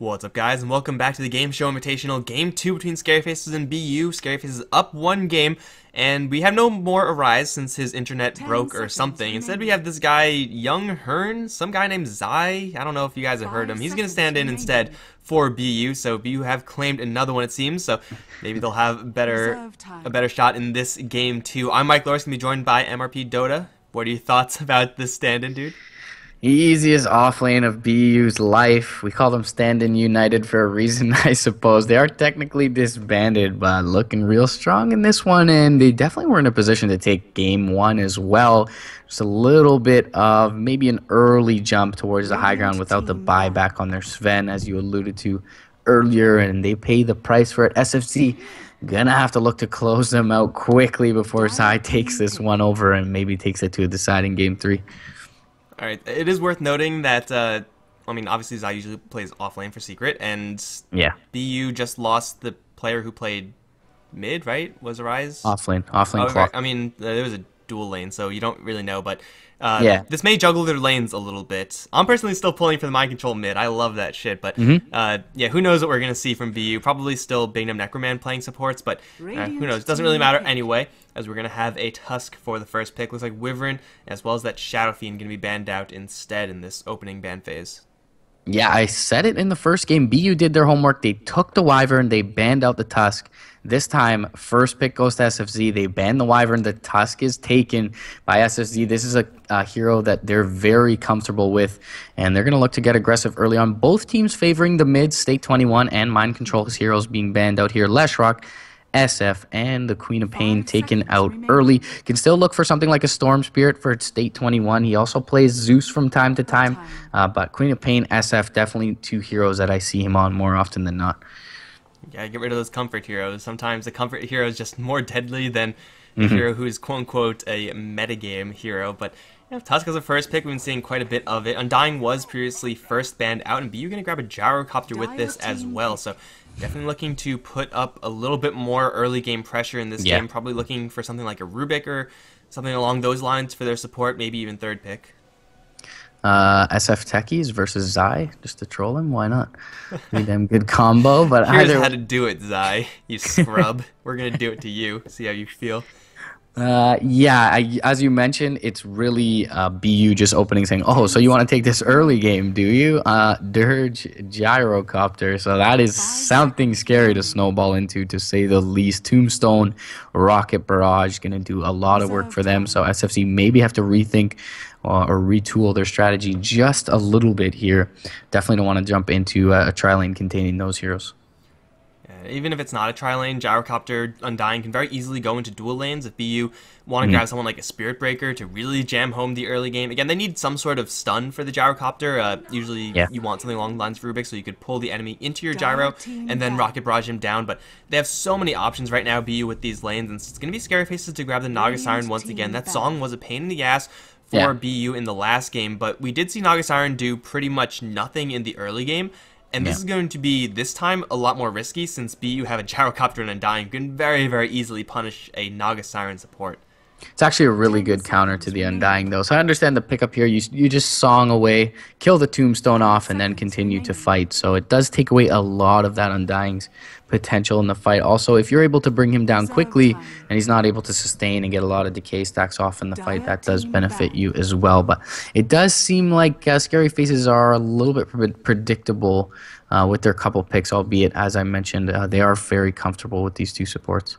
What's up, guys, and welcome back to the Game Show Invitational Game 2 between Scary Faces and BU. Scary Faces up one game, and we have no more Arise since his internet broke or something. Instead, we have this guy, Yung hurn, some guy named Zai. I don't know if you guys have heard him. He's going to stand in instead for BU, so BU have claimed another one, it seems, so maybe they'll have better a better shot in this game, too. I'm Mike Loris, going to be joined by MRP Dota. What are your thoughts about this stand-in, dude? Easiest off lane of BU's life. We call them Stand-in United for a reason, I suppose. They are technically disbanded, but looking real strong in this one, and they definitely were in a position to take game one as well. Just a little bit of maybe an early jump towards the high ground without the buyback on their Sven, as you alluded to earlier, and they pay the price for it. SFZ gonna have to look to close them out quickly before Zai takes this one over and maybe takes it to a deciding game three. All right. It is worth noting that, uh, I mean, obviously Zai usually plays off lane for Secret, and yeah, BU just lost the player who played mid, right? Was Arise? Off lane. Off lane oh, clock. Right. I mean, there was a dual lane, so you don't really know, but uh, yeah. this may juggle their lanes a little bit. I'm personally still pulling for the mind control mid. I love that shit, but mm-hmm. uh, yeah, who knows what we're gonna see from BU? Probably still Bignum Necroman playing supports, but uh, who knows? Doesn't really matter anyway, as we're gonna have a Tusk for the first pick. Looks like Wyvern as well as that Shadow Fiend gonna be banned out instead in this opening ban phase. Yeah, I said it in the first game. BU did their homework. They took the Wyvern. They banned out the Tusk. This time, first pick goes to SFZ. They ban the Wyvern. The Tusk is taken by SFZ. This is a, a hero that they're very comfortable with, and they're going to look to get aggressive early on. Both teams favoring the mid, State 21 and Mind Control heroes being banned out here. Leshrac SF and the Queen of Pain taken out early. Can still look for something like a Storm Spirit for State 21. He also plays Zeus from time to time, uh, but Queen of Pain, SF, definitely two heroes that I see him on more often than not. Yeah, get rid of those comfort heroes. Sometimes the comfort hero is just more deadly than a mm-hmm. hero who is quote unquote a metagame hero. But you know, Tusk is a first pick. We've been seeing quite a bit of it. Undying was previously first banned out, and BU going to grab a Gyrocopter with this as well. So definitely looking to put up a little bit more early game pressure in this yeah. game. Probably looking for something like a Rubik or something along those lines for their support, maybe even third pick. Uh, SF Techies versus Zai, just to troll him. Why not? Be damn good combo. But here's either... how to do it, Zai. You scrub. We're gonna do it to you. See how you feel. Uh, yeah, I, as you mentioned, it's really uh, BU just opening saying, "Oh, so you want to take this early game, do you?" Uh, Dirge gyrocopter, so that is something scary to snowball into, to say the least. Tombstone, Rocket Barrage, gonna do a lot of work for them. So SFC maybe have to rethink uh, or retool their strategy just a little bit here. Definitely don't want to jump into a, a tri lane containing those heroes even if it's not a tri lane, Gyrocopter Undying can very easily go into dual lanes if BU want to mm-hmm. grab someone like a Spirit Breaker to really jam home the early game. Again, they need some sort of stun for the Gyrocopter. Uh, usually yeah. you want something along the lines of Rubik so you could pull the enemy into your Gyro and then Rocket Barrage him down. But they have so many options right now, BU, with these lanes, and it's going to be scary faces to grab the Naga Siren once again. That song was a pain in the ass for yeah. BU in the last game, but we did see Naga Siren do pretty much nothing in the early game. And this yeah. is going to be, this time, a lot more risky since BU have a Gyrocopter and a Undying. You can very, very easily punish a Naga Siren support. It's actually a really good counter to the Undying, though. So I understand the pickup here. You, you just song away, kill the Tombstone off, and then continue to fight. So it does take away a lot of that Undying's potential in the fight. Also, if you're able to bring him down quickly and he's not able to sustain and get a lot of decay stacks off in the fight, that does benefit you as well. But it does seem like uh, Scary Faces are a little bit pre predictable uh, with their couple picks, albeit, as I mentioned, uh, they are very comfortable with these two supports.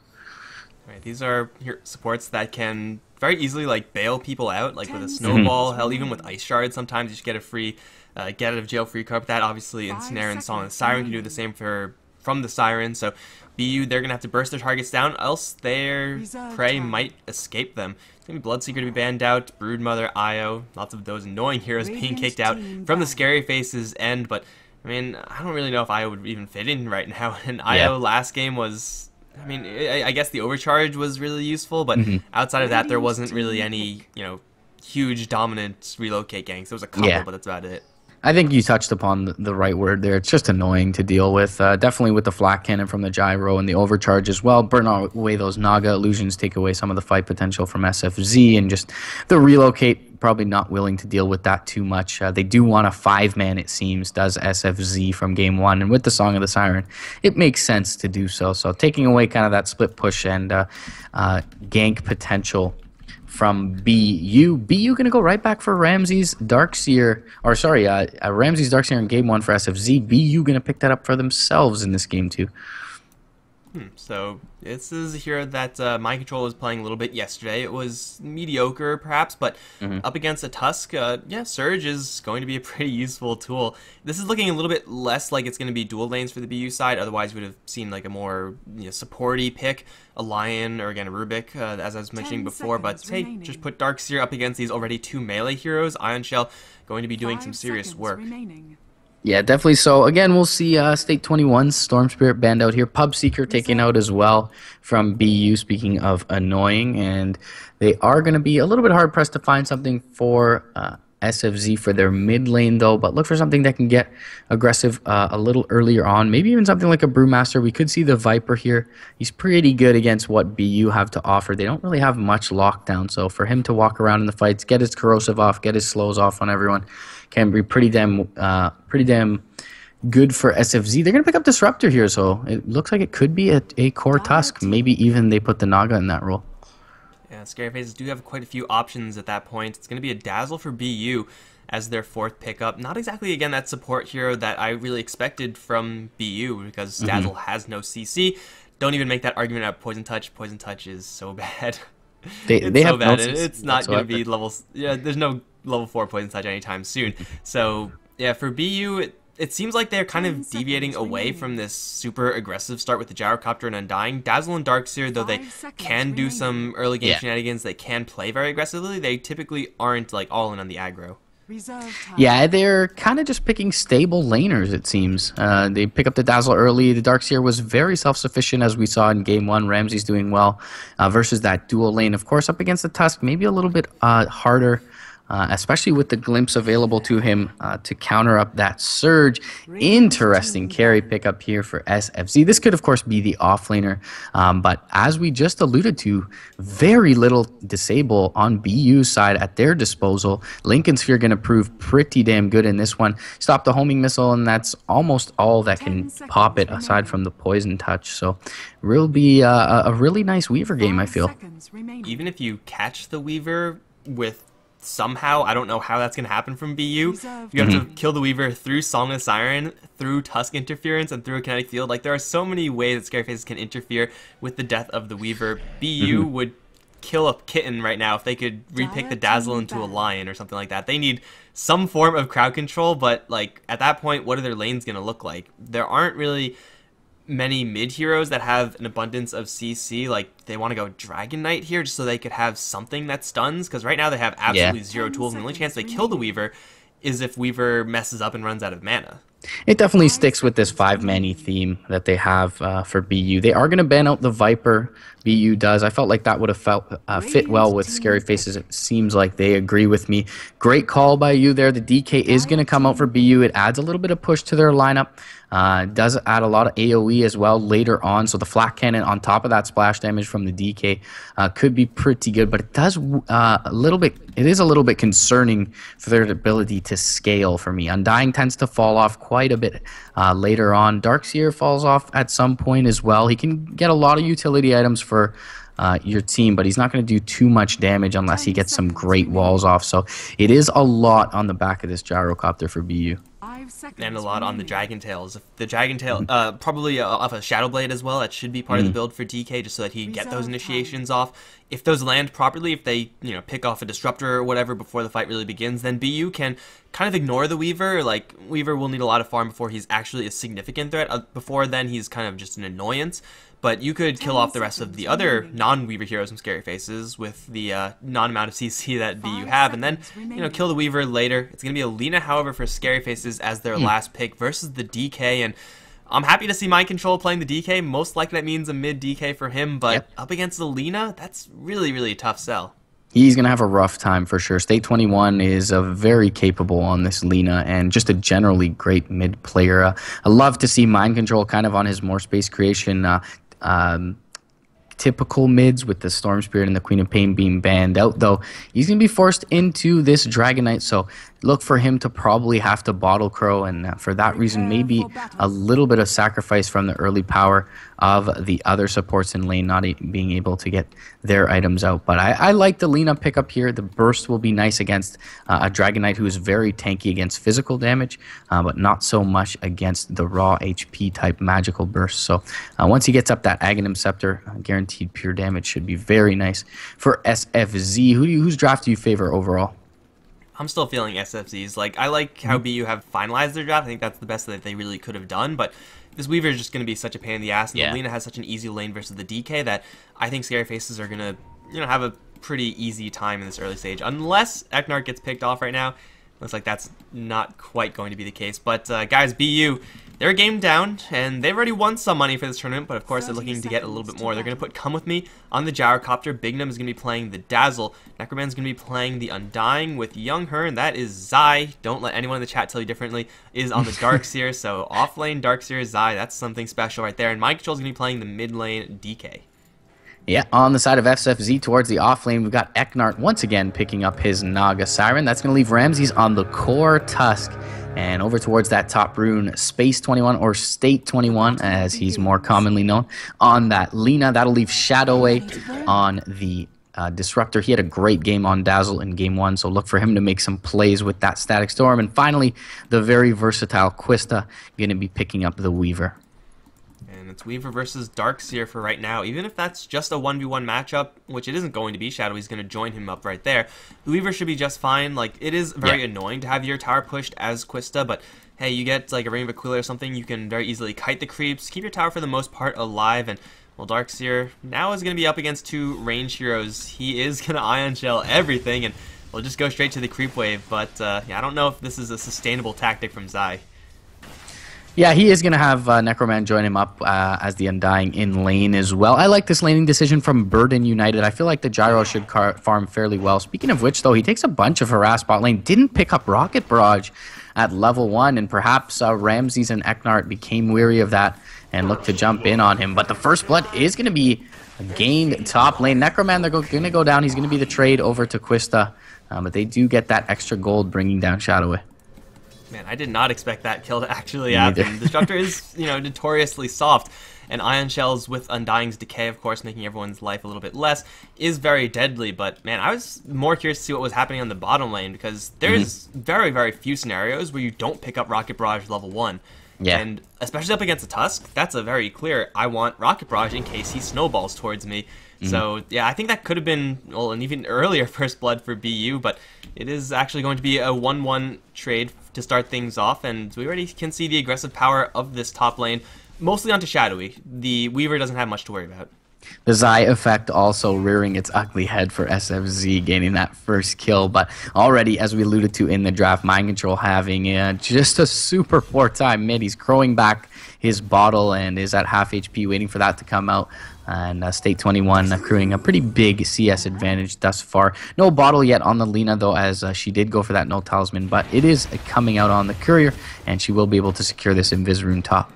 Right, these are supports that can very easily like bail people out, like with a snowball. Hell, even with ice shards, sometimes you just get a free uh, get out of jail free card. But That obviously Ensnare and Song of the Siren can do the same for from the Siren. So BU, they're gonna have to burst their targets down, else their prey might escape them. It's gonna be Bloodseeker to be banned out, Broodmother, Io, lots of those annoying heroes being kicked out from the Scary Faces end. But I mean, I don't really know if Io would even fit in right now. And Io last game was I mean, I, guess the overcharge was really useful, but mm-hmm. outside of that, there wasn't really any, you know, huge dominant relocate gangs. There was a couple, yeah. but that's about it. I think you touched upon the, right word there. It's just annoying to deal with. Uh, definitely with the flak cannon from the gyro and the overcharge as well. Burn away those Naga illusions, take away some of the fight potential from SFZ, and just the relocate. Probably not willing to deal with that too much. Uh, they do want a five man, it seems, does SFZ from game one. And with the Song of the Siren, it makes sense to do so. So taking away kind of that split push and uh, uh gank potential from BU. BU going to go right back for Ramses Darkseer, or sorry, uh, uh, Ramses Darkseer in game one for SFZ. BU going to pick that up for themselves in this game too. Hmm, so this is here that uh, Mind Control was playing a little bit yesterday. It was mediocre, perhaps, but mm-hmm. up against a Tusk, uh, yeah, Surge is going to be a pretty useful tool. This is looking a little bit less like it's going to be dual lanes for the BU side. Otherwise, we would have seen like a more you know, supporty pick, a Lion or again a Rubik, uh, as I was mentioning before. But remaining. hey, just put Darkseer up against these already two melee heroes. Ion Shell going to be doing Five some serious work. Remaining. Yeah, definitely. So again, we'll see uh, State 21's Storm Spirit banned out here. Pub Seeker taken out as well from BU. Speaking of annoying, and they are going to be a little bit hard pressed to find something for uh, SFZ for their mid lane though. But look for something that can get aggressive uh, a little earlier on. Maybe even something like a Brewmaster. We could see the Viper here. He's pretty good against what BU have to offer. They don't really have much lockdown. So for him to walk around in the fights, get his corrosive off, get his slows off on everyone can be pretty damn uh, pretty damn good for SFZ. They're going to pick up Disruptor here, so it looks like it could be a, a core Tusk. Maybe even they put the Naga in that role. Yeah, Scary Faces do have quite a few options at that point. It's going to be a Dazzle for BU as their fourth pickup. Not exactly, again, that support hero that I really expected from BU because mm-hmm. Dazzle has no CC. Don't even make that argument about Poison Touch. Poison Touch is so bad. They, it's they so have bad. No it's not going to be levels. Yeah, there's no level four poison touch anytime soon. So yeah, for BU, it, it seems like they're kind of deviating away from this super aggressive start with the gyrocopter and undying. Dazzle and Darkseer, though they can do some early game yeah. shenanigans, they can play very aggressively. They typically aren't like all in on the aggro. Yeah, they're kind of just picking stable laners, it seems. Uh, they pick up the Dazzle early. The Darkseer was very self-sufficient, as we saw in Game 1. Ramsey's doing well uh, versus that dual lane. Of course, up against the Tusk, maybe a little bit uh, harder uh, especially with the glimpse available to him uh, to counter up that surge. Interesting carry pickup here for SFZ. This could, of course, be the offlaner, um, but as we just alluded to, very little disable on BU's side at their disposal. Linken's Sphere going to prove pretty damn good in this one. Stop the homing missile, and that's almost all that can pop it aside from the poison touch. So, will be uh, a really nice Weaver game, I feel. Even if you catch the Weaver with somehow. I don't know how that's going to happen from BU. You have mm-hmm. to kill the Weaver through Song of Siren, through Tusk interference, and through a kinetic field. Like, there are so many ways that Scarefaces can interfere with the death of the Weaver. BU mm-hmm. would kill a kitten right now if they could repick the Dazzle into a lion or something like that. They need some form of crowd control, but, like, at that point, what are their lanes going to look like? There aren't really many mid heroes that have an abundance of CC. Like they want to go Dragon Knight here just so they could have something that stuns. Because right now they have absolutely yeah. zero tools, and the only chance they kill the Weaver is if Weaver messes up and runs out of mana. It definitely sticks with this five many theme that they have uh, for BU. They are going to ban out the Viper. BU does. I felt like that would have felt uh, fit well with Scary Faces. It seems like they agree with me. Great call by you there. The DK is going to come out for BU. It adds a little bit of push to their lineup. Uh, does add a lot of AoE as well later on. So the flak cannon on top of that splash damage from the DK uh, could be pretty good, but it does uh, a little bit. It is a little bit concerning for their ability to scale for me. Undying tends to fall off quite a bit uh, later on. Darkseer falls off at some point as well. He can get a lot of utility items for. Uh, your team, but he's not going to do too much damage unless he gets some great walls off. So it is a lot on the back of this gyrocopter for BU and a lot on the Dragon Tails. The Dragon Tail, uh, probably uh, off a Shadow Blade as well. That should be part mm. of the mm. build for DK, just so that he can get those initiations off. If those land properly, if they you know pick off a Disruptor or whatever before the fight really begins, then BU can kind of ignore the Weaver. Like Weaver will need a lot of farm before he's actually a significant threat. Uh, before then, he's kind of just an annoyance. But you could kill off the rest of the other non-Weaver heroes from Scary Faces with the uh, non-amount of CC that you have, and then you know kill the Weaver later. It's gonna be a Lina, however, for Scary Faces as their mm. last pick versus the DK, and I'm happy to see Mind Control playing the DK. Most likely that means a mid DK for him, but yep. up against a Lina, that's really really a tough sell. he's going to have a rough time for sure. State 21 is a very capable on this Lina and just a generally great mid player. Uh, I love to see mind control kind of on his more space creation. Uh, um, typical mids with the Storm Spirit and the Queen of Pain being banned out, though. He's going to be forced into this Dragon Knight. So look for him to probably have to bottle Crow, and uh, for that reason, maybe a little bit of sacrifice from the early power of the other supports in lane not being able to get their items out. But I, I like the Lina pickup here. The burst will be nice against uh, a Dragon Knight who is very tanky against physical damage, uh, but not so much against the raw HP type magical burst. So uh, once he gets up that Aghanim Scepter, uh, guaranteed pure damage should be very nice for SFZ. Who do you, whose draft do you favor overall? I'm still feeling SFZ's. Like I like how mm-hmm. BU have finalized their draft. I think that's the best that they really could have done. But this Weaver is just going to be such a pain in the ass, and yeah. Lina has such an easy lane versus the DK that I think Scary Faces are going to, you know, have a pretty easy time in this early stage, unless Eknart gets picked off right now. Looks like that's not quite going to be the case. But uh, guys, BU, they're a game down, and they've already won some money for this tournament, but of course they're looking to get a little bit more. They're going to put Come With Me on the Gyrocopter. Bignum is going to be playing the Dazzle. Necroman's going to be playing the Undying with Young Her, and that is Zai. Don't let anyone in the chat tell you differently, is on the Darkseer. so off lane Darkseer Zai, that's something special right there. And Mind Control is going to be playing the mid lane DK. Yeah, on the side of SFZ towards the off lane, we've got Eknart once again picking up his Naga Siren. That's going to leave Ramses on the core Tusk. And over towards that top rune, Space 21 or State 21, as he's more commonly known, on that Lina. That'll leave Shadowy on the uh, Disruptor. He had a great game on Dazzle in game one, so look for him to make some plays with that Static Storm. And finally, the very versatile Quista going to be picking up the Weaver. It's Weaver versus Darkseer for right now. Even if that's just a 1v1 matchup, which it isn't going to be, Shadowy's going to join him up right there. Weaver should be just fine. Like, it is very yeah. annoying to have your tower pushed as Quista, but hey, you get like a Ring of Aquila or something, you can very easily kite the creeps, keep your tower for the most part alive, and well, Darkseer now is going to be up against two range heroes. He is going to Ion Shell everything, and we'll just go straight to the creep wave, but uh, yeah, I don't know if this is a sustainable tactic from Zai. Yeah, he is going to have uh, Necroman join him up uh, as the Undying in lane as well. I like this laning decision from Burden United. I feel like the Gyro should farm fairly well. Speaking of which, though, he takes a bunch of harass bot lane. Didn't pick up Rocket Barrage at level 1, and perhaps uh, Ramses and Eknart became weary of that and looked to jump in on him. But the first blood is going to be gained top lane. Necroman, they're going to go down. He's going to be the trade over to Quista. Uh, but they do get that extra gold bringing down Shadowy. Man, I did not expect that kill to actually happen. Disruptor is, you know, notoriously soft, and Ion Shells with Undying's Decay, of course, making everyone's life a little bit less, is very deadly. But, man, I was more curious to see what was happening on the bottom lane, because there's mm-hmm. very, very few scenarios where you don't pick up Rocket Barrage level 1. Yeah. And especially up against a Tusk, that's a very clear, I want Rocket Barrage in case he snowballs towards me. Mm-hmm. So, yeah, I think that could have been, well, an even earlier First Blood for BU, but it is actually going to be a 1-1 trade to start things off, and we already can see the aggressive power of this top lane, mostly onto Shadowy. The Weaver doesn't have much to worry about. The Zai effect also rearing its ugly head for SFZ, gaining that first kill. But already, as we alluded to in the draft, Mind Control having uh, just a super poor time mid. He's crowing back his bottle and is at half HP, waiting for that to come out and uh, State 21 accruing a pretty big CS advantage thus far. No bottle yet on the Lina, though, as uh, she did go for that no talisman, but it is coming out on the Courier, and she will be able to secure this Invis rune top.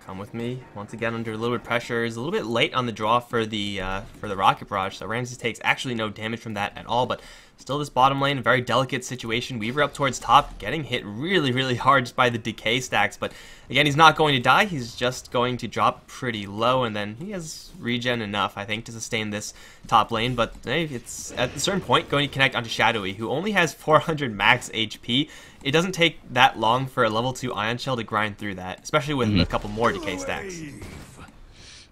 Come with me once again under a little bit of pressure. Is a little bit late on the draw for the uh, for the rocket barrage, so Ramses takes actually no damage from that at all. But Still this bottom lane, very delicate situation. Weaver up towards top, getting hit really, really hard just by the decay stacks. But again, he's not going to die. He's just going to drop pretty low, and then he has regen enough, I think, to sustain this top lane. But hey, it's at a certain point going to connect onto Shadowy, who only has 400 max HP. It doesn't take that long for a level 2 Ion Shell to grind through that, especially with mm -hmm. a couple more decay stacks.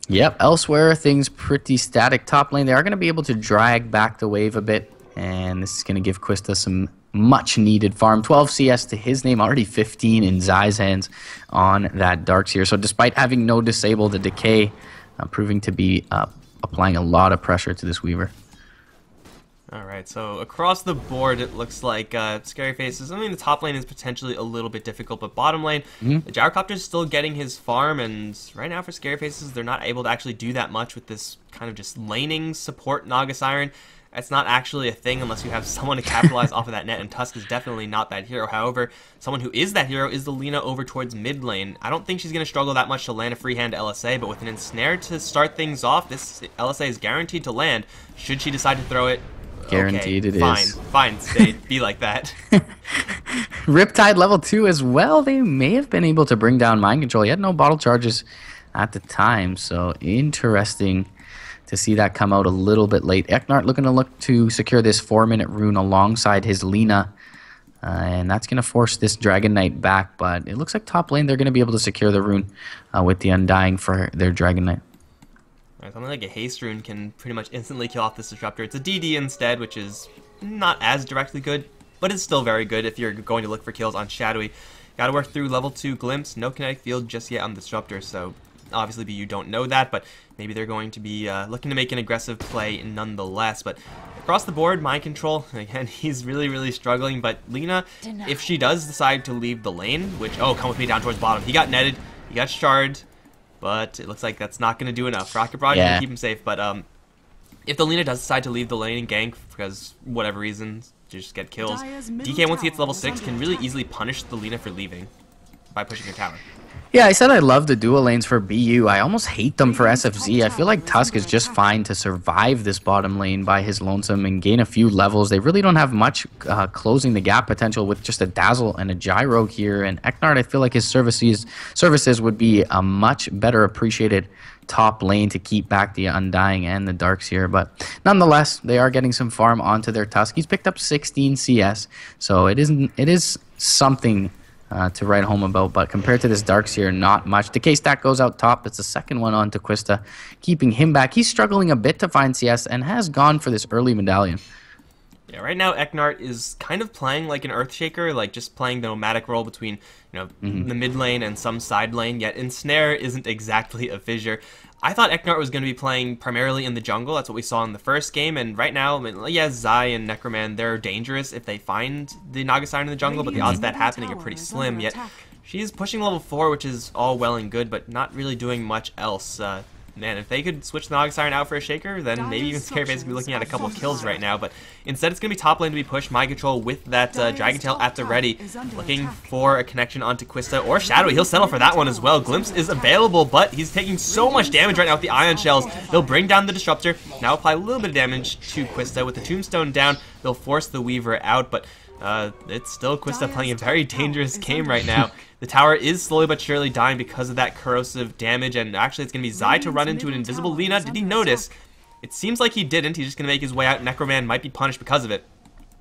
Yep, elsewhere, things pretty static. Top lane, they are going to be able to drag back the wave a bit and this is going to give Quista some much needed farm. 12 CS to his name, already 15 in Zai's hands on that Darkseer. So despite having no disable, the Decay uh, proving to be uh, applying a lot of pressure to this Weaver. All right, so across the board, it looks like uh, Scary Faces. I mean, the top lane is potentially a little bit difficult, but bottom lane, mm -hmm. the Gyrocopter is still getting his farm, and right now for Scary Faces, they're not able to actually do that much with this kind of just laning support Naga Siren. It's not actually a thing unless you have someone to capitalize off of that net, and Tusk is definitely not that hero. However, someone who is that hero is the Lina over towards mid lane. I don't think she's going to struggle that much to land a freehand LSA, but with an ensnare to start things off, this LSA is guaranteed to land. Should she decide to throw it, Guaranteed okay, it fine, is. Fine, fine, be like that. Riptide level 2 as well. They may have been able to bring down mind control. He had no bottle charges at the time, so interesting to see that come out a little bit late. Eknart looking to look to secure this four minute rune alongside his Lina. Uh, and that's going to force this Dragon Knight back, but it looks like top lane they're going to be able to secure the rune uh, with the Undying for their Dragon Knight. Something like a haste rune can pretty much instantly kill off this disruptor. It's a DD instead, which is not as directly good, but it's still very good if you're going to look for kills on Shadowy. Gotta work through level 2 Glimpse, no kinetic field just yet on disruptor, so obviously you don't know that, but maybe they're going to be uh, looking to make an aggressive play nonetheless. But across the board, mind control, again, he's really, really struggling, but Lina, if she does decide to leave the lane, which, oh, come with me down towards bottom, he got netted, he got shard, but it looks like that's not going to do enough. Rocket Barrage yeah. will keep him safe, but um, if the Lina does decide to leave the lane and gank because whatever reasons, just get kills, DK once he hits level 6 can really easily punish the Lina for leaving by pushing her tower. Yeah, I said I love the dual lanes for BU. I almost hate them for SFZ. I feel like Tusk is just fine to survive this bottom lane by his lonesome and gain a few levels. They really don't have much uh, closing the gap potential with just a Dazzle and a Gyro here. And Eknart, I feel like his services services would be a much better appreciated top lane to keep back the Undying and the Darkseer. But nonetheless, they are getting some farm onto their Tusk. He's picked up 16 CS, so it isn't it is something uh, to write home about. But compared to this Darkseer, not much. Decay stack goes out top. It's the second one on to Quista, keeping him back. He's struggling a bit to find CS and has gone for this early medallion. Yeah, right now Eknart is kind of playing like an Earthshaker, like just playing the nomadic role between you know mm-hmm. the mid lane and some side lane. Yet Ensnare isn't exactly a fissure. I thought Eknart was going to be playing primarily in the jungle. That's what we saw in the first game. And right now, I mean, yeah, Zai and Necroman, they're dangerous if they find the Naga Siren in the jungle, but the odds of that happening are pretty slim. Yet she's pushing level 4, which is all well and good, but not really doing much else. Uh, man, if they could switch the Naga Siren out for a Shaker, then maybe even Scareface could be looking at a couple of kills right now. But instead, it's going to be top lane to be pushed. My control with that uh, Dragon Tail at the ready, looking for a connection onto Quista or Shadowy. He'll settle for that one as well. Glimpse is available, but he's taking so much damage right now with the Ion Shells. They'll bring down the Disruptor. Now apply a little bit of damage to Quista. With the Tombstone down, they'll force the Weaver out, but uh, it's still Quista playing a very dangerous game right now. The tower is slowly but surely dying because of that corrosive damage, and actually it's going to be Zai to run into an invisible Lina. Did he notice? It seems like he didn't. He's just going to make his way out. Necroman might be punished because of it.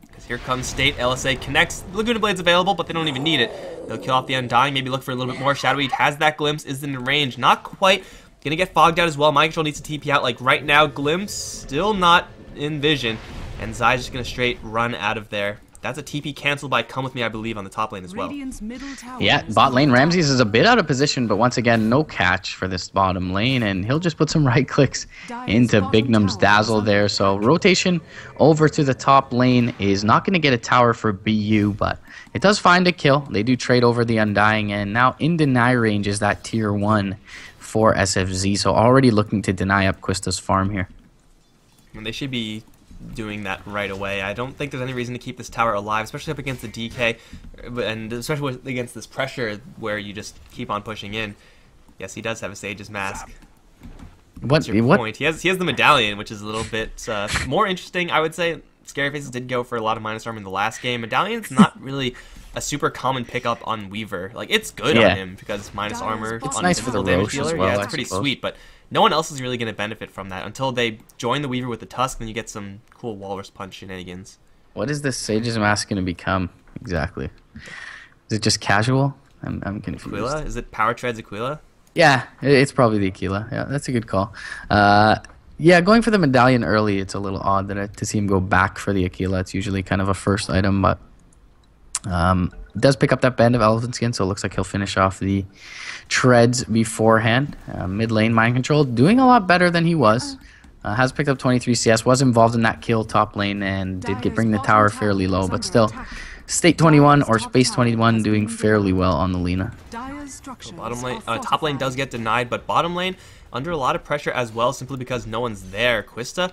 Because here comes State. LSA connects. Laguna Blade's available, but they don't even need it. They'll kill off the Undying, maybe look for a little bit more. Shadowy has that Glimpse, is in range. Not quite. Gonna get fogged out as well. Mind Control needs to TP out like right now. Glimpse still not in vision. And Zai's just gonna straight run out of there. That's a TP canceled by Come With Me, I believe, on the top lane as well. Yeah, bot lane Ramses is a bit out of position, but once again, no catch for this bottom lane, and he'll just put some right clicks into Bignum's Dazzle there. So rotation over to the top lane is not going to get a tower for BU, but it does find a kill. They do trade over the Undying, and now in deny range is that tier 1 for SFZ, so already looking to deny up Quista's farm here. And they should be doing that right away. I don't think there's any reason to keep this tower alive, especially up against the DK, and especially against this pressure where you just keep on pushing in. Yes, he does have a Sage's Mask. What's your what? point? He has he has the medallion, which is a little bit uh, more interesting, I would say. Scary Faces did go for a lot of minus armor in the last game. Medallion's not really a super common pickup on Weaver. Like it's good yeah. on him because minus armor it's on nice for the damage dealer. Well, yeah, it's pretty sweet, but no one else is really going to benefit from that until they join the Weaver with the Tusk, then you get some cool Walrus Punch shenanigans. What is this Sage's Mask going to become exactly? Is it just casual? I'm, I'm confused. Aquila? Is it Power Treads Aquila? Yeah, it's probably the Aquila. Yeah, that's a good call. Uh, yeah, going for the medallion early, it's a little odd that I, to see him go back for the Aquila. It's usually kind of a first item, but um, does pick up that band of elephant skin, so it looks like he'll finish off the treads beforehand. Uh, mid lane mind control, doing a lot better than he was. Uh, has picked up 23 CS, was involved in that kill top lane, and did get bring the tower fairly low, but still, State 21 or Space 21 doing fairly well on the Lina. So bottom lane, uh, top lane does get denied, but bottom lane under a lot of pressure as well, simply because no one's there. Quista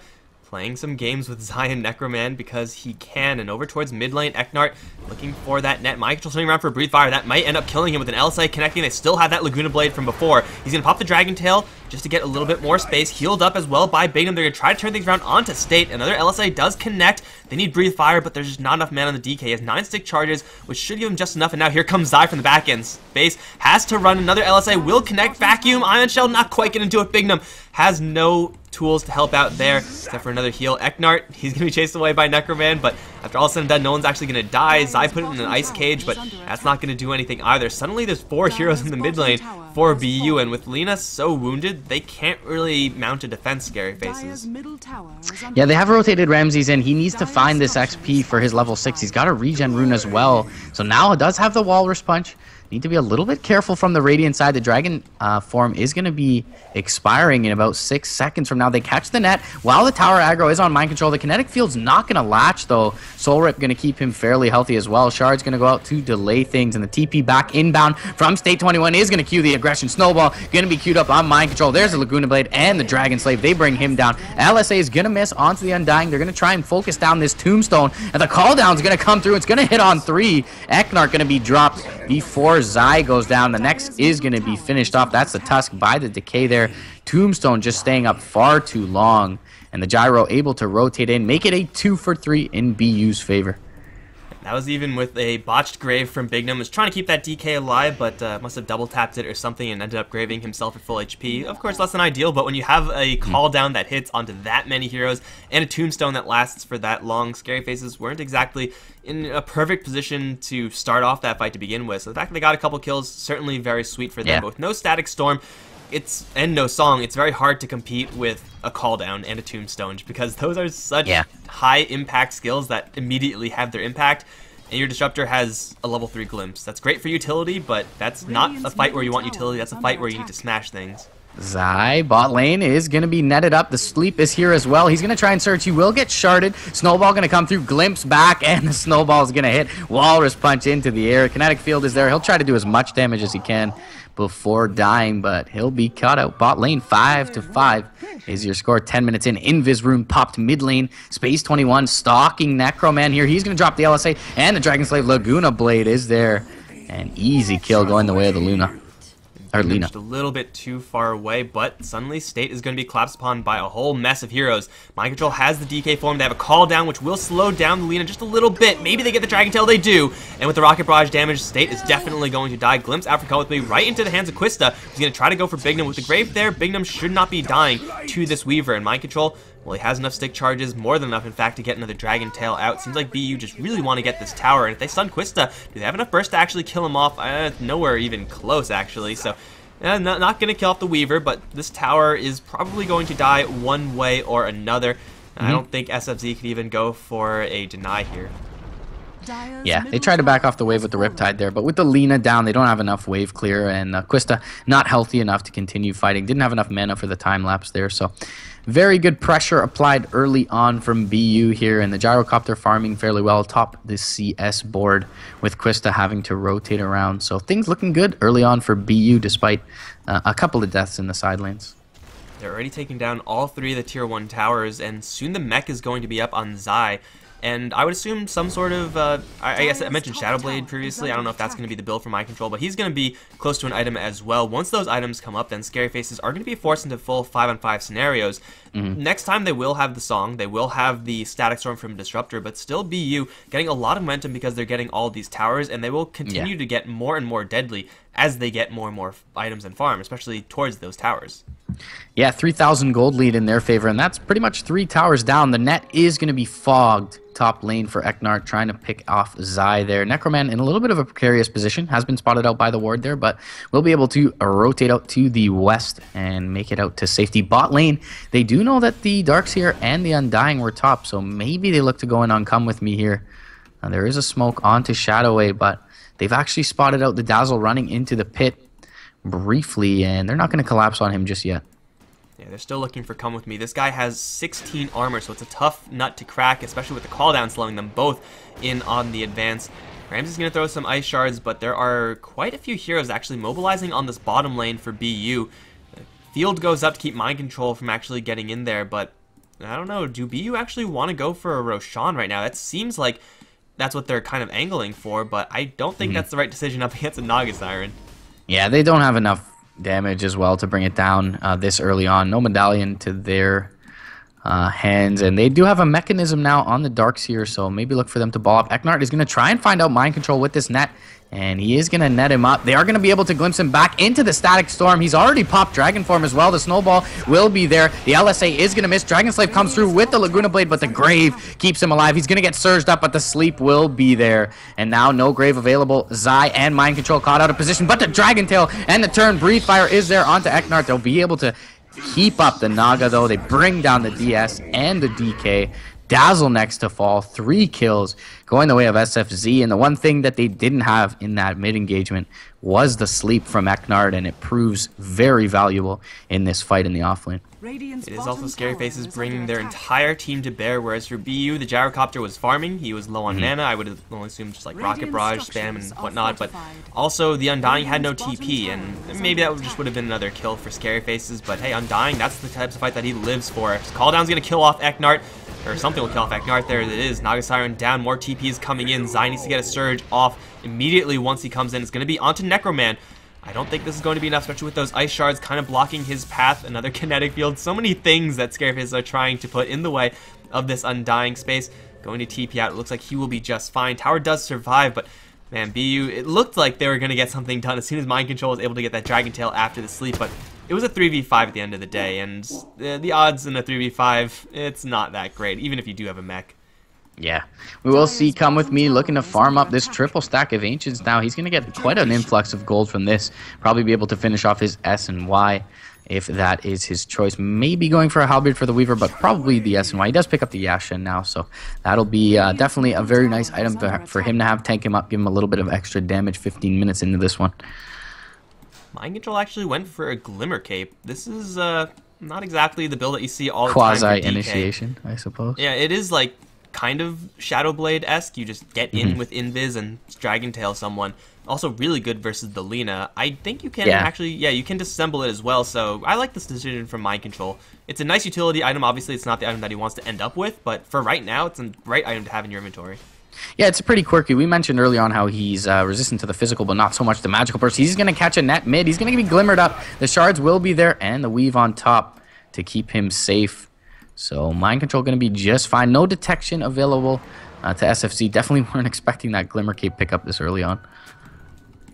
playing some games with Zion Necroman because he can. And over towards mid lane, Eknart looking for that net. Mike turning around for a Breathe Fire. That might end up killing him with an LSA connecting. They still have that Laguna Blade from before. He's going to pop the Dragon Tail just to get a little bit more space. Healed up as well by Bignum. They're going to try to turn things around onto State. Another LSA does connect. They need Breathe Fire, but there's just not enough mana on the DK. He has 9 stick charges, which should give him just enough. And now here comes Zai from the back end. Space has to run another LSA. Will connect. Vacuum. Ion Shell not quite get into it. Bignum has no tools to help out there, except for another heal. Eknart, he's going to be chased away by Necroman, but after all said and done, no one's actually going to die. Zai put it in an ice cage, but that's not going to do anything either. Suddenly, there's four heroes in the mid lane for BU, and with Lina so wounded, they can't really mount a defense, Scary Faces. Yeah, they have rotated Ramses in. He needs to find this XP for his level 6. He's got a regen rune as well. So now it does have the Walrus Punch. Need to be a little bit careful from the Radiant side. The Dragon uh, form is going to be expiring in about six seconds from now. They catch the net while the tower aggro is on mind control. The kinetic field's not going to latch, though. Soul Rip going to keep him fairly healthy as well. Shard's going to go out to delay things, and the TP back inbound from State 21 is going to cue the aggression. Snowball going to be queued up on mind control. There's the Laguna Blade and the Dragon Slave. They bring him down. LSA is going to miss onto the Undying. They're going to try and focus down this Tombstone, and the call down is going to come through. It's going to hit on three. Eknart going to be dropped before Zai goes down. The next is going to be finished off. That's the Tusk by the Decay there. Tombstone just staying up far too long. And the Gyro able to rotate in, make it a 2 for 3 in BU's favor. That was even with a botched grave from Bignum. Was trying to keep that DK alive, but uh, must have double tapped it or something and ended up graving himself at full HP. Of course, less than ideal, but when you have a hmm. call down that hits onto that many heroes and a tombstone that lasts for that long, Scary Faces weren't exactly in a perfect position to start off that fight to begin with. So the fact that they got a couple kills, certainly very sweet for them. Yeah. But with no Static Storm, it's and no song, it's very hard to compete with a call down and a tombstone because those are such yeah. high impact skills that immediately have their impact. And your disruptor has a level 3 glimpse. That's great for utility, but that's not a fight where you want utility, that's a fight where you need to smash things. Zai, bot lane is going to be netted up. The sleep is here as well. He's going to try and search. He will get sharded. Snowball going to come through, glimpse back, and the snowball is going to hit. Walrus punch into the air. Kinetic field is there. He'll try to do as much damage as he can before dying, but he'll be caught out. Bot lane 5 to 5 is your score. 10 minutes in. Invis room popped mid lane. Space 21 stalking Necroman here. He's going to drop the LSA, and the Dragon Slave Laguna Blade is there. An easy kill going the way of the Luna. Lina. A little bit too far away, but suddenly State is going to be collapsed upon by a whole mess of heroes. Mind Control has the DK form. They have a call down, which will slow down the Lina just a little bit. Maybe they get the Dragon Tail. They do. And with the Rocket Barrage damage, State is definitely going to die. Glimpse Africa with me right into the hands of Quista. He's going to try to go for Bignum. With the Grave there, Bignum should not be dying to this Weaver. And Mind Control well, he has enough stick charges, more than enough, in fact, to get another Dragon Tail out. Seems like BU just really want to get this tower, and if they stun Quista, do they have enough burst to actually kill him off? Uh, nowhere even close, actually, so yeah, not, not going to kill off the Weaver, but this tower is probably going to die one way or another. Mm -hmm. I mm-hmm. don't think SFZ could even go for a deny here. Yeah, they tried to back off the wave with the Riptide there, but with the Lina down, they don't have enough wave clear, and uh, Quista not healthy enough to continue fighting. Didn't have enough mana for the time lapse there, so very good pressure applied early on from BU here, and the Gyrocopter farming fairly well top the CS board with Quista having to rotate around. So things looking good early on for BU despite uh, a couple of deaths in the side lanes. They're already taking down all three of the tier 1 towers, and soon the mech is going to be up on Zai and I would assume some sort of, uh, I, I, guess I mentioned Shadowblade previously, I don't know if that's going to be the build for my Control, but he's going to be close to an item as well. Once those items come up, then Scary Faces are going to be forced into full 5-on-5 scenarios. Mm -hmm. Next time they will have the song, they will have the Static Storm from Disruptor, but still BU getting a lot of momentum because they're getting all these towers, and they will continue yeah. to get more and more deadly as they get more and more items and farm, especially towards those towers. Yeah, 3,000 gold lead in their favor, and that's pretty much three towers down. The net is going to be fogged top lane for Eknart, trying to pick off Zai there. Necroman in a little bit of a precarious position, has been spotted out by the ward there, but will be able to rotate out to the west and make it out to safety. Bot lane, they do know that the Darkseer and the Undying were top, so maybe they look to go in on Come With Me here. Now, there is a smoke onto Shadowy, but they've actually spotted out the Dazzle running into the pit briefly, and they're not going to collapse on him just yet. Yeah, they're still looking for Come With Me. This guy has 16 armor, so it's a tough nut to crack, especially with the call down slowing them both in on the advance. Ramsey's going to throw some Ice Shards, but there are quite a few heroes actually mobilizing on this bottom lane for BU. Field goes up to keep Mind Control from actually getting in there, but I don't know. Do BU actually want to go for a Roshan right now? That seems like that's what they're kind of angling for, but I don't think mm -hmm. that's the right decision up against a Naga Siren. Yeah, they don't have enough damage as well to bring it down uh, this early on. No medallion to their uh, hands, and they do have a Mekansm now on the Darkseer, so maybe look for them to ball up. Eknart is going to try and find out mind control with this net, and he is going to net him up. They are going to be able to glimpse him back into the Static Storm. He's already popped Dragon Form as well. The Snowball will be there. The LSA is going to miss. Dragon Slave comes through with the Laguna Blade, but the Grave keeps him alive. He's going to get surged up, but the Sleep will be there. And now no Grave available. Zai and Mind Control caught out of position, but the Dragon Tail and the turn Breathe Fire is there onto Eknart. They'll be able to keep up the Naga, though. They bring down the DS and the DK. Dazzle next to fall, three kills going the way of SFZ. And the one thing that they didn't have in that mid engagement was the sleep from Eknart, and it proves very valuable in this fight in the offlane. It is also Scary Faces bringing their entire team to bear, whereas for BU, the Gyrocopter was farming. He was low on mm -hmm. mana. I would only assume just like Rocket Barrage, spam, and whatnot. But also, the Undying had no TP, and maybe that just would have been another kill for Scary Faces. But hey, Undying, that's the types of fight that he lives for. Call Down's going to kill off Eknart or something will kill off Eknart. There it is. Naga Siren down. More TPs coming in. Zai needs to get a surge off immediately once he comes in. It's going to be onto Necroman. I don't think this is going to be enough, especially with those ice shards kind of blocking his path. Another kinetic field. So many things that Scareface are trying to put in the way of this undying space. Going to TP out. It looks like he will be just fine. Tower does survive, but man, BU, it looked like they were going to get something done as soon as Mind Control was able to get that Dragon Tail after the sleep, but it was a 3v5 at the end of the day, and the odds in a 3v5, it's not that great, even if you do have a mech. Yeah, we will see Come With Me looking to farm up this triple stack of Ancients now. He's going to get quite an influx of gold from this. Probably be able to finish off his S and Y if that is his choice. Maybe going for a Halberd for the Weaver, but probably the S and Y. He does pick up the Yasha now, so that'll be uh, definitely a very nice item for, for him to have. Tank him up, give him a little bit of extra damage 15 minutes into this one. Mind Control actually went for a Glimmer Cape. This is uh, not exactly the build that you see all the Quasi time. Quasi initiation, I suppose. Yeah, it is like kind of Shadow Blade esque. You just get in mm -hmm. with Invis and Dragon Tail someone. Also, really good versus the Lina. I think you can yeah. actually, yeah, you can disassemble it as well. So I like this decision from Mind Control. It's a nice utility item. Obviously, it's not the item that he wants to end up with, but for right now, it's a great item to have in your inventory. Yeah, it's pretty quirky. We mentioned early on how he's uh, resistant to the physical, but not so much the magical burst. He's going to catch a net mid. He's going to be glimmered up. The shards will be there, and the weave on top to keep him safe. So mind control going to be just fine. No detection available uh, to SFZ. Definitely weren't expecting that glimmer cape pickup this early on.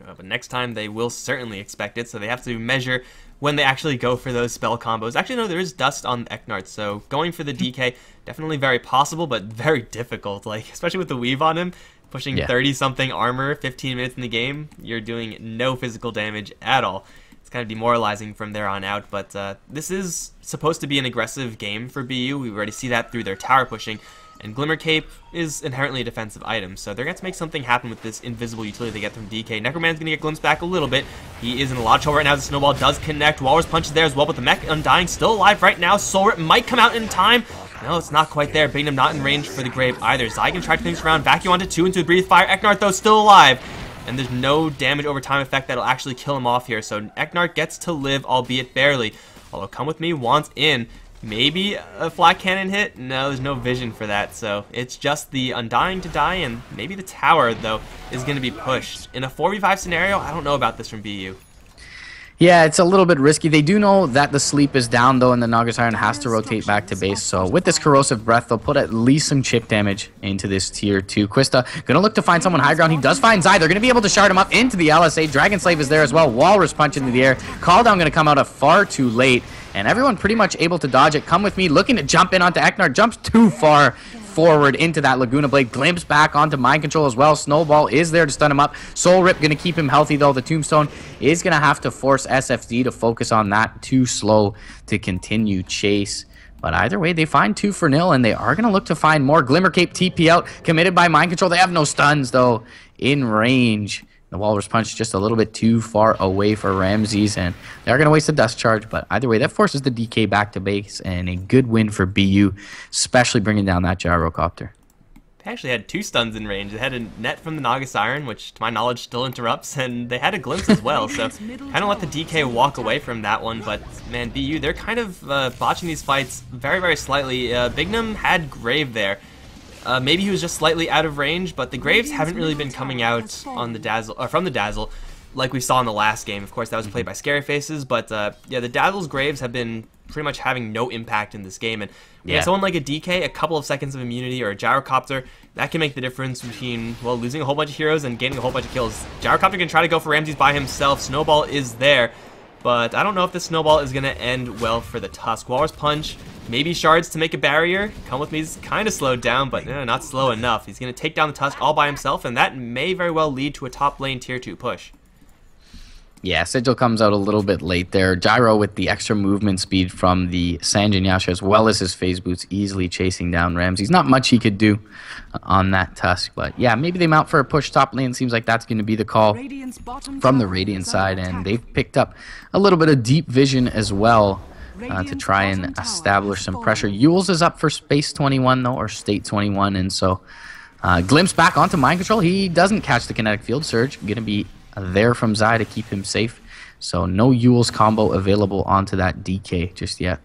Uh, but next time they will certainly expect it, so they have to measure when they actually go for those spell combos. Actually, no, there is dust on Eknart, so going for the DK, definitely very possible, but very difficult. Like, especially with the weave on him, pushing 30-something yeah. armor, 15 minutes in the game, you're doing no physical damage at all. It's kind of demoralizing from there on out, but uh, this is supposed to be an aggressive game for BU. We already see that through their tower pushing, and Glimmer Cape is inherently a defensive item, so they're going to make something happen with this invisible utility they get from DK. Necroman's going to get glimpsed back a little bit. He is in a lot of trouble right now. The Snowball does connect. Walrus punches there as well, but the mech Undying still alive right now. Soul might come out in time. No, it's not quite there. Bignum not in range for the Grave either. Zygon tried to finish around. Vacuum onto two into the Breathe Fire. Eknart, though, still alive. And there's no damage over time effect that'll actually kill him off here. So Eknart gets to live, albeit barely. Although Come With Me wants in. Maybe a flak cannon hit? No, there's no vision for that, so it's just the Undying to die, and maybe the tower, though, is going to be pushed. In a 4v5 scenario, I don't know about this from BU. Yeah, it's a little bit risky. They do know that the sleep is down, though, and the Naga Siren has to rotate back to base. So with this Corrosive Breath, they'll put at least some chip damage into this Tier 2. Quista going to look to find someone high ground. He does find Zai. They're going to be able to shard him up into the LSA. Dragon Slave is there as well. Walrus punch into the air. Call down going to come out of far too late and everyone pretty much able to dodge it. Come with me, looking to jump in onto Eknar, jumps too far forward into that Laguna Blade, glimpse back onto Mind Control as well. Snowball is there to stun him up. Soul Rip going to keep him healthy, though. The Tombstone is going to have to force SFZ to focus on that. Too slow to continue chase. But either way, they find two for nil, and they are going to look to find more. Glimmer Cape TP out, committed by Mind Control. They have no stuns, though, in range. The Walrus Punch just a little bit too far away for Ramses, and they're going to waste a Dust Charge. But either way, that forces the DK back to base, and a good win for BU, especially bringing down that Gyrocopter. they actually had two stuns in range. They had a net from the Naga Siren, which to my knowledge still interrupts, and they had a glimpse as well. So kind of let the DK walk away from that one. But man, BU, they're kind of uh, botching these fights very, very slightly. Uh, Bignum had Grave there. Uh, maybe he was just slightly out of range, but the Graves haven't really been coming out on the Dazzle, or from the Dazzle, like we saw in the last game. Of course, that was played by Scary Faces, but uh, yeah, the Dazzle's Graves have been pretty much having no impact in this game. And yeah, someone like a DK, a couple of seconds of immunity, or a Gyrocopter, that can make the difference between, well, losing a whole bunch of heroes and gaining a whole bunch of kills. Gyrocopter can try to go for Ramses by himself. Snowball is there, but I don't know if this Snowball is going to end well for the Tusk. Walrus Punch, maybe Shards to make a barrier. Come With Me is kind of slowed down, but eh, not slow enough. He's going to take down the Tusk all by himself, and that may very well lead to a top lane tier 2 push. Yeah, Sigil comes out a little bit late there. Gyro with the extra movement speed from the Sange and Yasha as well as his phase boots easily chasing down Ramses. Not much he could do on that Tusk, but yeah, maybe they mount for a push top lane. Seems like that's going to be the call from the Radiant side, and they've picked up a little bit of deep vision as well uh, to try and establish some pressure. Eul's is up for Space 21 though, or State 21, and so uh, glimpse back onto Mind Control. He doesn't catch the Kinetic Field Surge. Going to be there from Zai to keep him safe. So no Eul's combo available onto that DK just yet.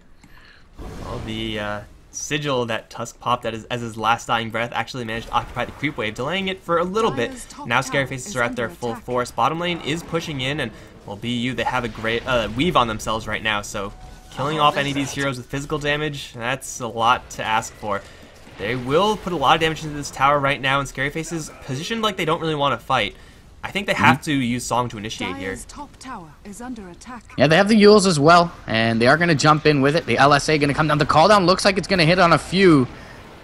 Well, the uh, sigil that Tusk popped as, as his last dying breath actually managed to occupy the creep wave, delaying it for a little bit. Now Scary Faces are at their full force. Bottom lane is pushing in, and well, BU they have a great uh, weave on themselves right now, so killing off any of these heroes with physical damage, that's a lot to ask for. They will put a lot of damage into this tower right now, and Scary Faces positioned like they don't really want to fight. I think they have hmm? to use Song to initiate here. Yeah, they have the Euls as well, and they are going to jump in with it. The LSA going to come down. The call down looks like it's going to hit on a few.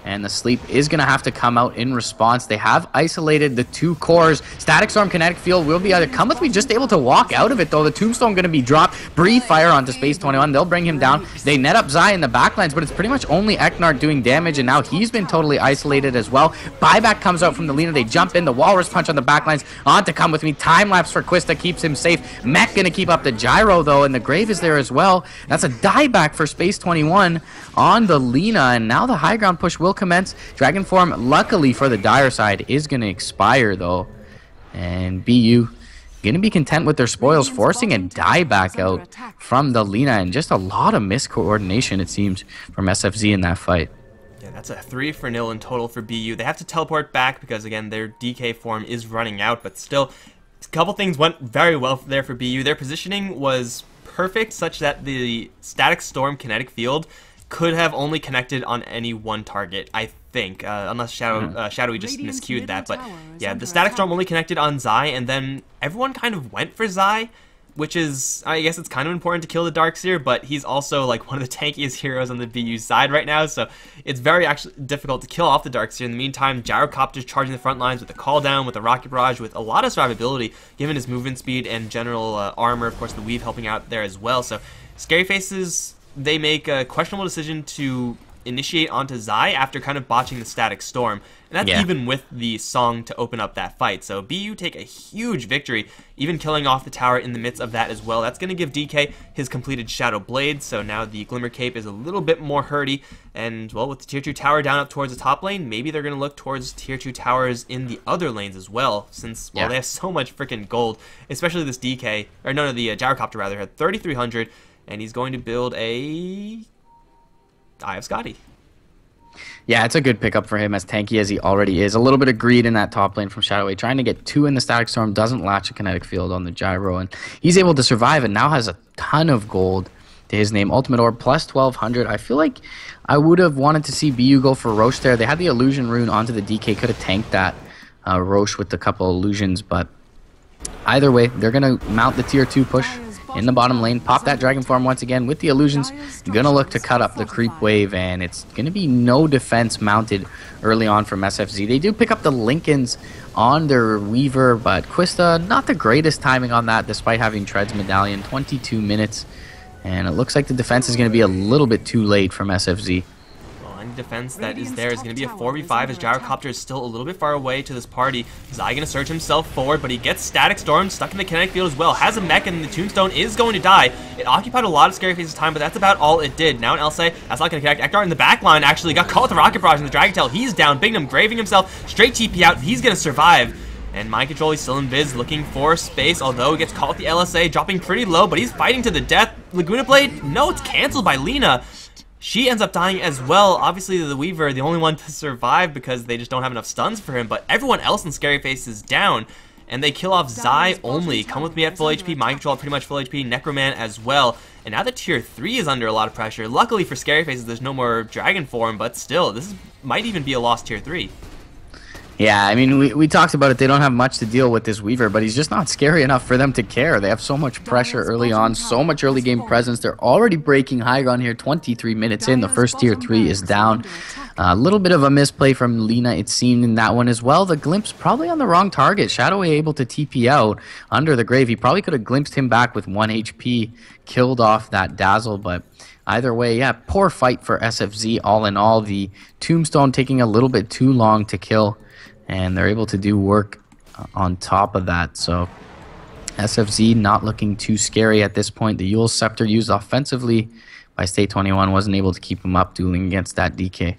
And the sleep is going to have to come out in response. They have isolated the two cores. Static Storm, Kinetic Field will be either come with me just able to walk out of it, though. The Tombstone going to be dropped. Breathe Fire onto Space 21. They'll bring him down. They net up Zai in the backlines, but it's pretty much only Eknart doing damage, and now he's been totally isolated as well. Buyback comes out from the Lina. They jump in. The Walrus Punch on the backlines. On to come with me. Time Lapse for Quista keeps him safe. Mech going to keep up the Gyro, though, and the Grave is there as well. That's a dieback for Space 21 on the Lina, and now the high ground push will commence. Dragon Form, luckily for the Dire side, is going to expire, though. And BU going to be content with their spoils, forcing a die back out from the Lina, and just a lot of miscoordination, it seems, from SFZ in that fight. Yeah, that's a 3 for nil in total for BU. They have to teleport back because, again, their DK form is running out, but still, a couple things went very well there for BU. Their positioning was perfect, such that the Static Storm kinetic field could have only connected on any one target, I think, uh, unless Shadow mm-hmm. uh, Shadowy just miscued that. But yeah, the Static Storm only connected on Zai, and then everyone kind of went for Zai, which is, I guess it's kind of important to kill the Darkseer, but he's also like one of the tankiest heroes on the BU side right now, so it's very actually difficult to kill off the Darkseer. In the meantime, Gyrocopter's charging the front lines with a call down, with a rocket barrage, with a lot of survivability, given his movement speed and general uh, armor. Of course, the weave helping out there as well. So Scary Faces they make a questionable decision to initiate onto Zai after kind of botching the Static Storm. And that's yeah. even with the song to open up that fight. So BU take a huge victory, even killing off the tower in the midst of that as well. That's going to give DK his completed Shadow Blade, so now the Glimmer Cape is a little bit more hurty. And, well, with the Tier 2 tower down up towards the top lane, maybe they're going to look towards Tier 2 towers in the other lanes as well, since, well, yeah. they have so much freaking gold, especially this DK, or no, no, the uh, Gyrocopter rather, had 3,300 and he's going to build a Eye of Skadi. Yeah, it's a good pickup for him, as tanky as he already is. A little bit of greed in that top lane from Shadowy, trying to get two in the Static Storm, doesn't latch a kinetic field on the Gyro, and he's able to survive and now has a ton of gold to his name. Ultimate Orb plus 1200. I feel like I would have wanted to see BU go for Rosh there. They had the Illusion Rune onto the DK, could have tanked that uh, Rosh with a couple illusions, but either way, they're going to mount the tier 2 push in the bottom lane. Pop that Dragon Form once again with the illusions. Gonna look to cut up the creep wave, and it's gonna be no defense mounted early on from SFZ. They do pick up the Linkens on their Weaver, but Quista, not the greatest timing on that, despite having Tread's Medallion. 22 minutes, and it looks like the defense is gonna be a little bit too late from SFZ Finding defense that is there is going to be a 4v5 as Gyrocopter is still a little bit far away to this party. Zai going to search himself forward, but he gets Static Storm stuck in the kinetic field as well. Has a mech and the Tombstone is going to die. It occupied a lot of Scary Face's time, but that's about all it did. Now in LSA, that's not going to connect. Eknart in the back line actually got caught with the Rocket Barrage and the Dragon Tail. He's down. Bignum graving himself straight TP out. He's going to survive. And Mind Control, he's still in Viz, looking for space, although he gets caught with the LSA, dropping pretty low, but he's fighting to the death. Laguna Blade, no, it's canceled by Lina. She ends up dying as well. Obviously, the Weaver, the only one to survive because they just don't have enough stuns for him, but everyone else in Scary Face is down. And they kill off Zai only. Come with me at full HP, Mind Control pretty much full HP, Necroman as well. And now that Tier 3 is under a lot of pressure. Luckily for Scary Faces, there's no more Dragon form, but still, this is, might even be a lost Tier 3. Yeah, I mean, we, we talked about it. They don't have much to deal with this Weaver, but he's just not scary enough for them to care. They have so much pressure early on, so much early game presence. They're already breaking high ground here 23 minutes in. The first tier 3 is down. A little bit of a misplay from Lina, it seemed, in that one as well. The glimpse probably on the wrong target. Shadowy able to TP out under the grave. He probably could have glimpsed him back with 1 HP, killed off that Dazzle, but either way, yeah, poor fight for SFZ all in all. The Tombstone taking a little bit too long to kill and they're able to do work uh, on top of that. So SFZ not looking too scary at this point. The Eul Scepter used offensively by State 21 wasn't able to keep him up dueling against that DK.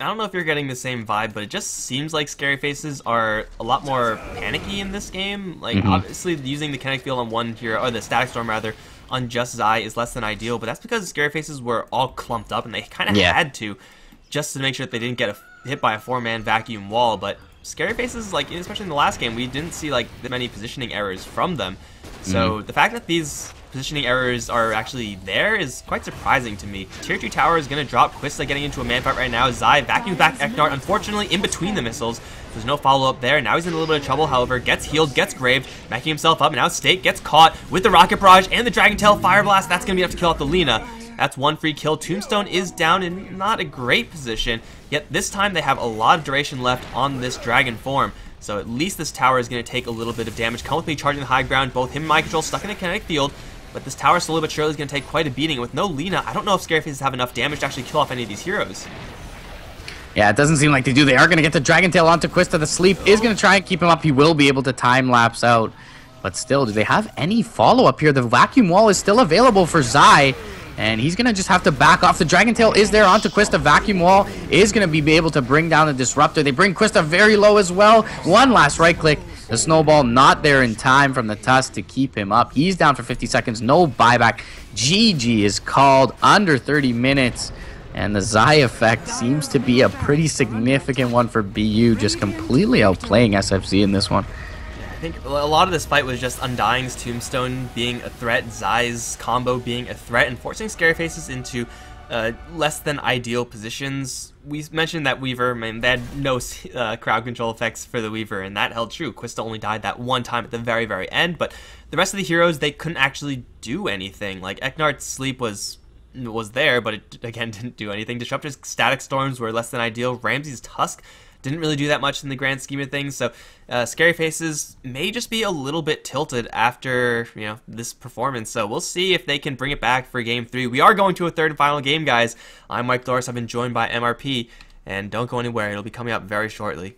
I don't know if you're getting the same vibe, but it just seems like Scary Faces are a lot more panicky in this game. Like, mm-hmm. obviously, using the kinetic field on one hero, or the static storm rather, on just Zai is less than ideal, but that's because the Scary Faces were all clumped up and they kind of yeah. had to just to make sure that they didn't get a hit by a four-man vacuum wall, but Scary Faces, like especially in the last game, we didn't see like that many positioning errors from them. So mm. the fact that these positioning errors are actually there is quite surprising to me. Tier 2 tower is going to drop Quista getting into a man fight right now. Zai vacuums back Eknart, unfortunately in between the missiles. There's no follow-up there. Now he's in a little bit of trouble, however. Gets healed, gets graved, backing himself up. And now State gets caught with the Rocket Barrage and the Dragon Tail Fire Blast. That's going to be enough to kill out the Lina. That's one free kill. Tombstone is down in not a great position, yet this time they have a lot of duration left on this dragon form. So at least this tower is going to take a little bit of damage. Come with me charging the high ground. Both him and Mind Control stuck in the kinetic field. But this tower slowly but surely is going to take quite a beating. With no Lina, I don't know if Scary Faces have enough damage to actually kill off any of these heroes. Yeah, it doesn't seem like they do. They are going to get the Dragon Tail onto Quista. The sleep is going to try and keep him up. He will be able to time lapse out. But still, do they have any follow-up here? The vacuum wall is still available for Zai. And he's going to just have to back off. The Dragon Tail is there onto Quista. Vacuum Wall is going to be able to bring down the Disruptor. They bring Quista very low as well. One last right click. The Snowball not there in time from the Tusk to keep him up. He's down for 50 seconds. No buyback. GG is called under 30 minutes. And the Zai effect seems to be a pretty significant one for BU, just completely outplaying SFZ in this one I think a lot of this fight was just Undying's Tombstone being a threat, Zai's combo being a threat, and forcing Scary Faces into uh, less than ideal positions. We mentioned that Weaver, I mean, they had no uh, crowd control effects for the Weaver, and that held true. Quista only died that one time at the very, very end, but the rest of the heroes, they couldn't actually do anything. Like, Eknart's sleep was was there, but it, again, didn't do anything. Disruptor's static storms were less than ideal. Ramsey's Tusk didn't really do that much in the grand scheme of things. So, uh, Scary Faces may just be a little bit tilted after you know this performance. So we'll see if they can bring it back for Game Three. We are going to a third and final game, guys. I'm Mike Doris. I've been joined by MRP, and don't go anywhere. It'll be coming up very shortly.